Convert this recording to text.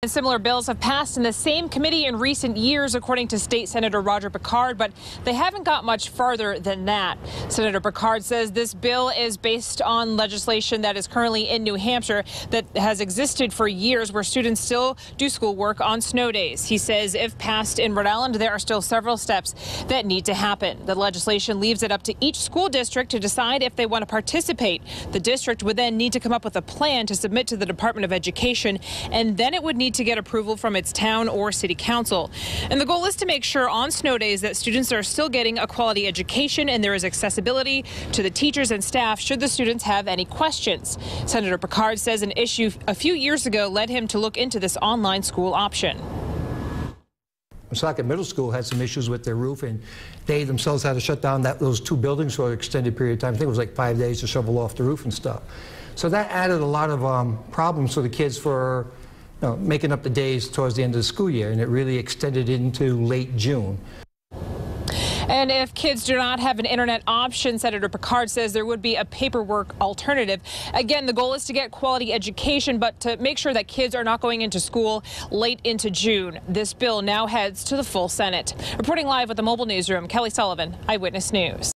And similar bills have passed in the same committee in recent years, according to State Senator Roger Picard, but they haven't got much farther than that. Senator Picard says this bill is based on legislation that is currently in New Hampshire that has existed for years where students still do schoolwork on snow days. He says if passed in Rhode Island, there are still several steps that need to happen. The legislation leaves it up to each school district to decide if they want to participate. The district would then need to come up with a plan to submit to the Department of Education, and then it would need need to get approval from its town or city council. And the goal is to make sure on snow days that students are still getting a quality education and there is accessibility to the teachers and staff should the students have any questions. Senator Picard says an issue a few years ago led him to look into this online school option. Woonsocket Middle School had some issues with their roof, and they themselves had to shut down that, those two buildings for an extended period of time. I think it was like five days to shovel off the roof and stuff. So that added a lot of um, problems for the kids for know, making up the days towards the end of the school year, and it really extended into late June. And if kids do not have an internet option, Senator Picard says there would be a paperwork alternative. Again, the goal is to get quality education, but to make sure that kids are not going into school late into June. This bill now heads to the full Senate. Reporting live with the mobile newsroom, Kelly Sullivan, Eyewitness News.